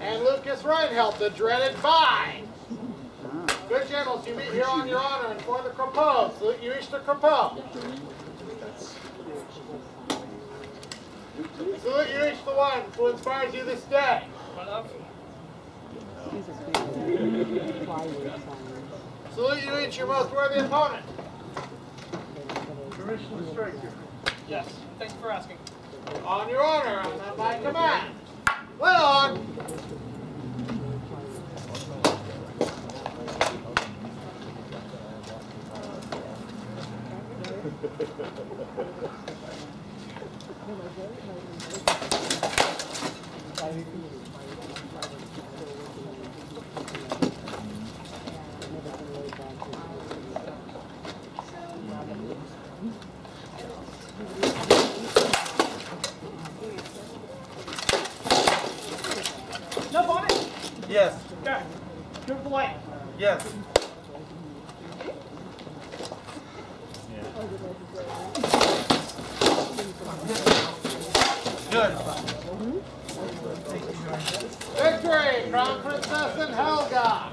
And Lucas Reinhelt, the dreaded Vine. Good generals, you meet here on your honor and for the Crapaud. Salute you each the Crapaud. Salute you each the one who inspires you this day. Salute you each your most worthy opponent. Permission to strike. Yes, thanks for asking. On your honor and at my command. Lay on. No Yes. Okay. The light. Yes. Good. Victory, Crown Princess and Helga.